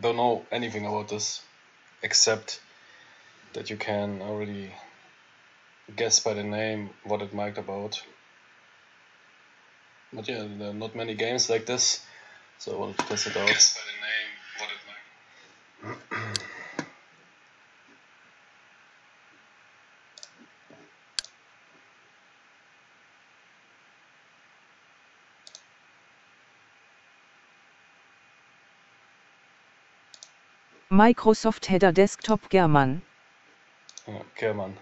don't know anything about this except that you can already guess by the name what it might about. But yeah, there are not many games like this, so I wanted to test it out. Microsoft Header Desktop German. Ja, German.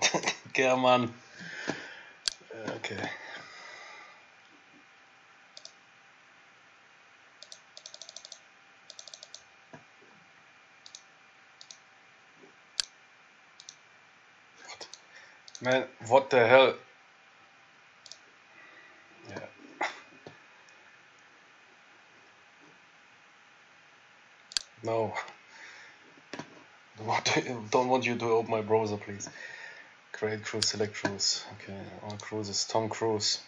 German. Okay. What? Man, what the hell? Yeah. No. Don't want you to open my browser, please. Create cruise, select cruise. Okay, all cruises. Tom Cruise.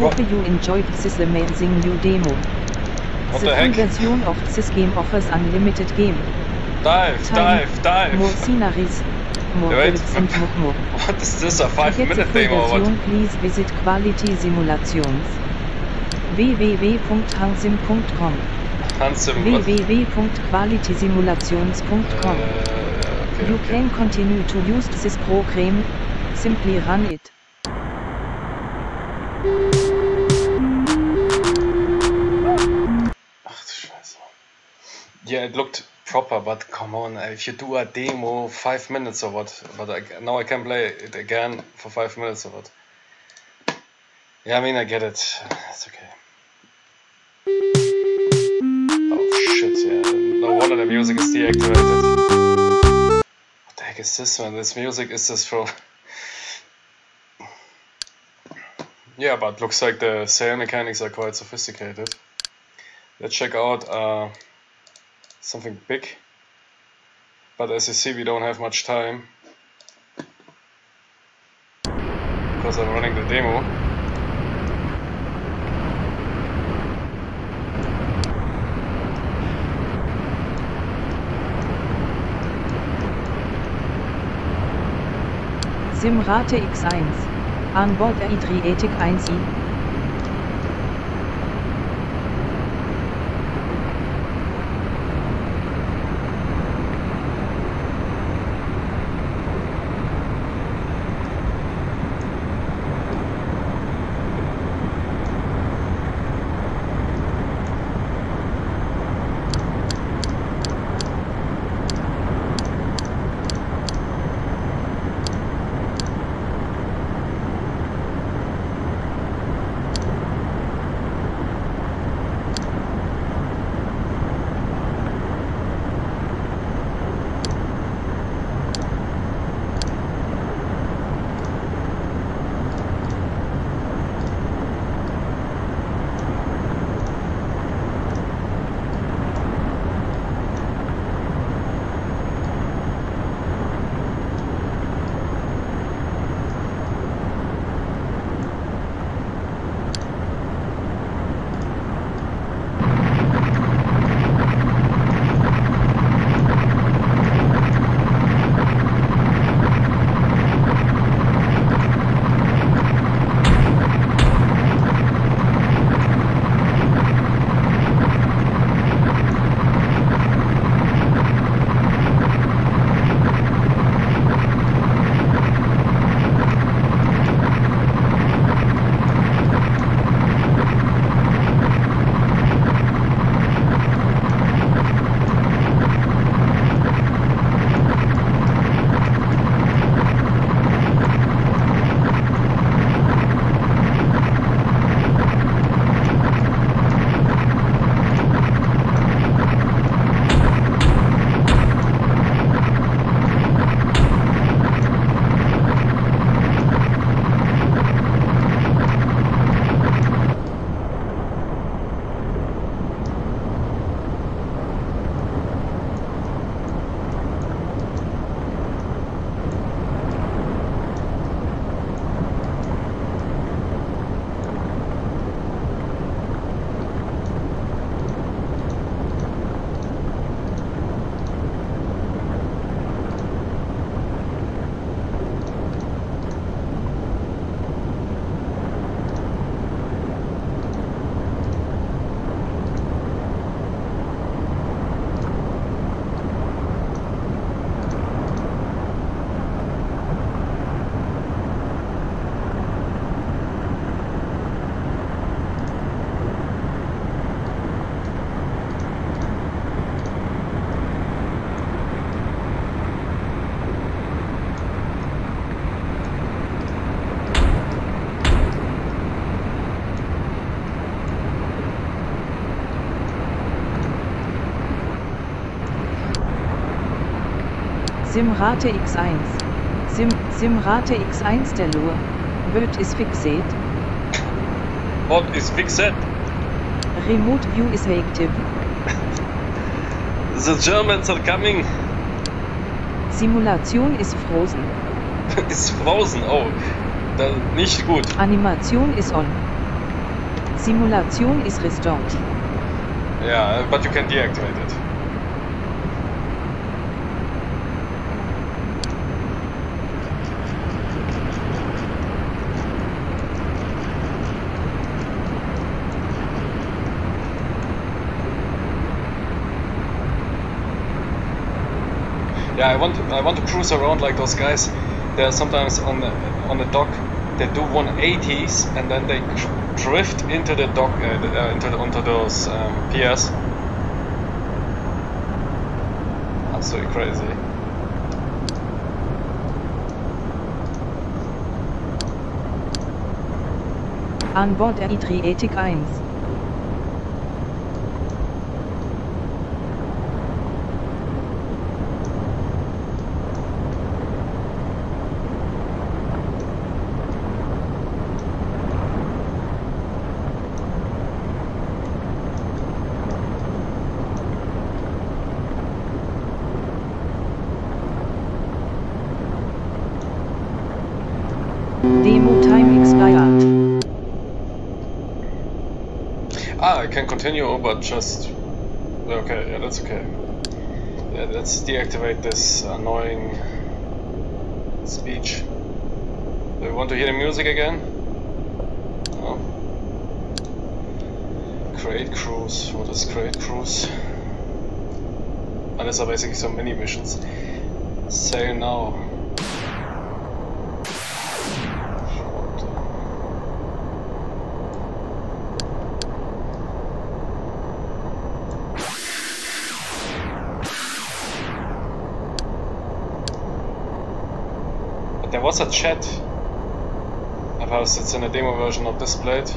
Hope you enjoyed this amazing new demo. What the the full heck? version of this game offers unlimited game Dive, time, dive, more dive. sceneries, more Wait. and more more. What is this? A five minute demo or what? please visit Quality Simulations. www.hansim.com www.qualitysimulations.com Uh, okay, You okay. can continue to use this program, simply run it. Yeah, it looked proper, but come on, if you do a demo five minutes or what, but I, now I can play it again for five minutes or what. Yeah, I mean, I get it. It's okay. Oh shit, yeah. No wonder the music is deactivated. What the heck is this, man? This music is this from. Yeah, but looks like the sail mechanics are quite sophisticated. Let's check out uh, something big. But as you see, we don't have much time. Because I'm running the demo. Simrate X1. An Bord der Adriatic 1i. Simrate X1. Sim, Simrate X1 der Lure. Wird is fixed. What is fixed? Remote view is active. The Germans are coming. Simulation is frozen. Ist frozen. Oh, da, nicht gut. Animation is on. Simulation is restored. Yeah, but you can deactivate it. Yeah, I want to, I want to cruise around like those guys. They're sometimes on the on the dock. They do 180s and then they drift into the dock uh, uh, into the, onto those um, piers. Absolutely crazy. An Bord der Adriatic 1. Demo time expired. Ah, I can continue, oh, but just okay. Yeah, that's okay. Yeah, let's deactivate this annoying speech. Do you want to hear the music again? Oh. No. Create cruise. What is Great cruise? And these are basically so many missions. Sail now. Was a chat. Perhaps it's in a demo version of this plate.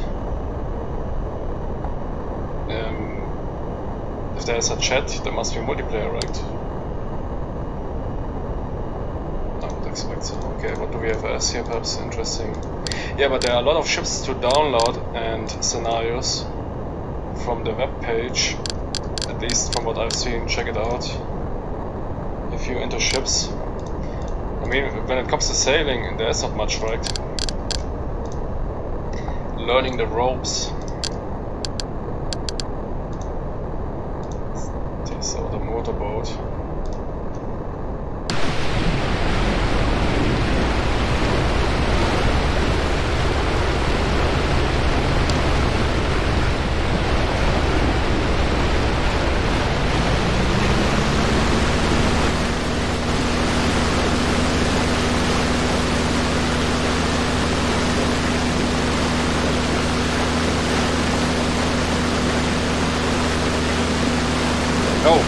Um, if there's a chat, there must be multiplayer, right? I would expect so. Okay, what do we have as here? Perhaps interesting. Yeah, but there are a lot of ships to download and scenarios from the web page. At least from what I've seen. Check it out. If you enter ships. I mean, when it comes to sailing, there's not much, right? Learning the ropes. This or the motorboat. Oh,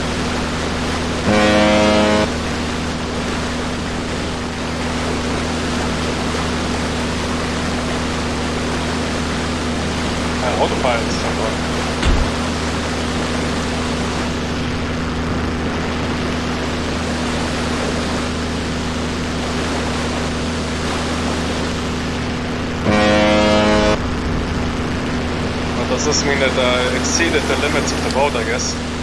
does this mean that I exceeded the limits of the boat, I guess?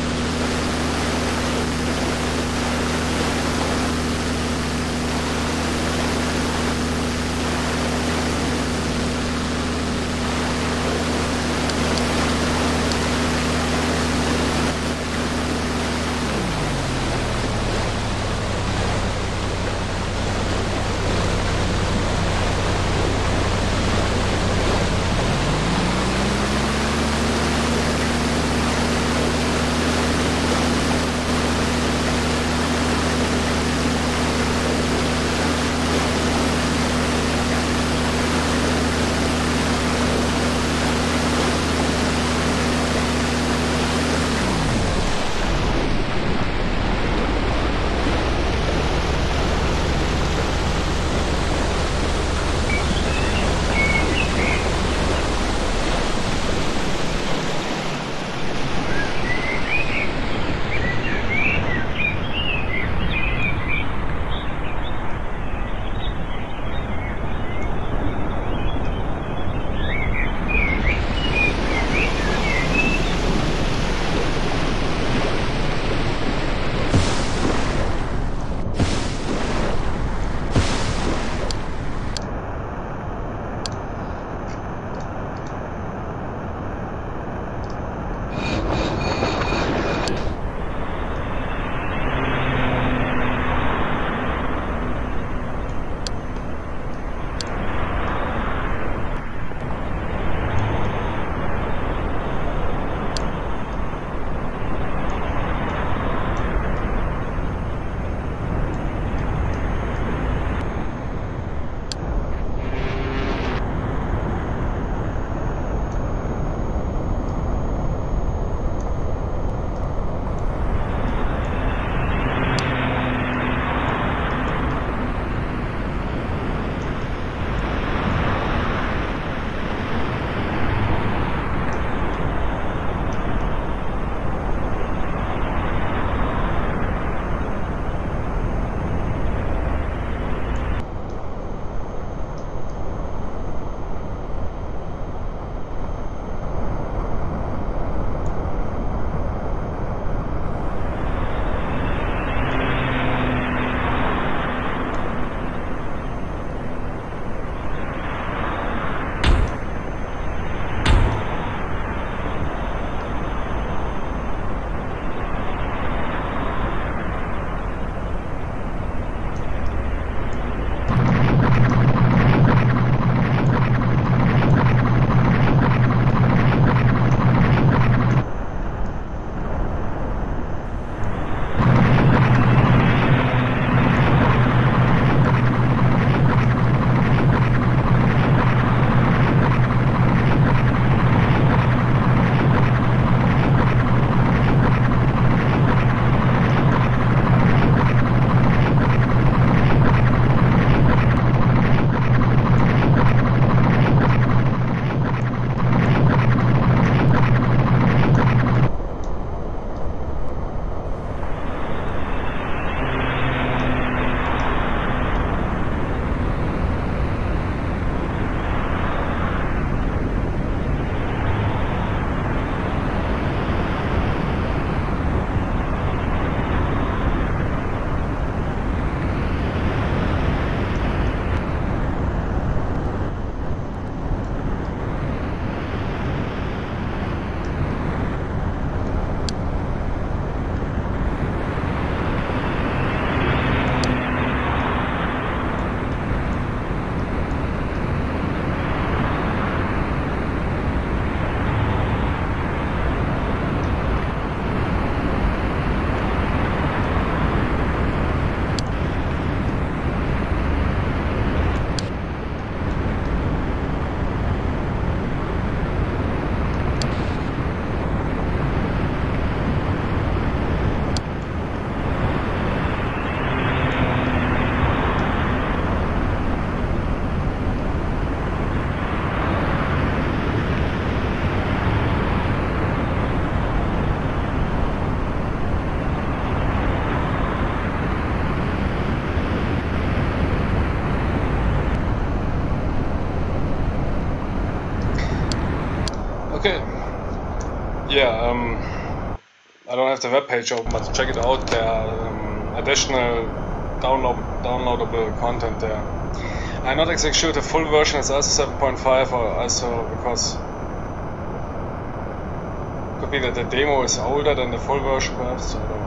Yeah, um, I don't have the web page open, but check it out. There are um, additional download downloadable content there. I'm not exactly sure the full version is also 7.5 or also because could be that the demo is older than the full version perhaps. Don't